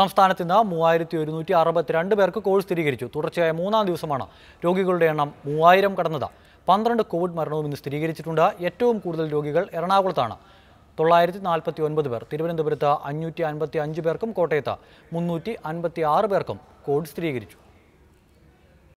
സംസ്ഥാനത്ത് ഇന്ന് മൂവായിരത്തി ഒരുന്നൂറ്റി അറുപത്തിരണ്ട് പേർക്ക് കോവിഡ് സ്ഥിരീകരിച്ചു. തുടർച്ചയായ മൂന്നാം ദിവസമാണ് രോഗികളുടെ എണ്ണം മൂവായിരം കടന്നത്. പന്ത്രണ്ട് കോവിഡ് മരണവും ഇന്ന് സ്ഥിരീകരിച്ചിട്ടുണ്ട്. ഏറ്റവും കൂടുതൽ രോഗികൾ എറണാകുളത്താണ്. തൊള്ളായിരത്തി നാൽപ്പത്തി ഒൻപത് പേർ. തിരുവനന്തപുരത്ത് അഞ്ഞൂറ്റി അൻപത്തി അഞ്ച് പേർക്കും കോട്ടയത്ത് മുന്നൂറ്റി അൻപത്തി ആറ് പേർക്കും കോവിഡ് സ്ഥിരീകരിച്ചു.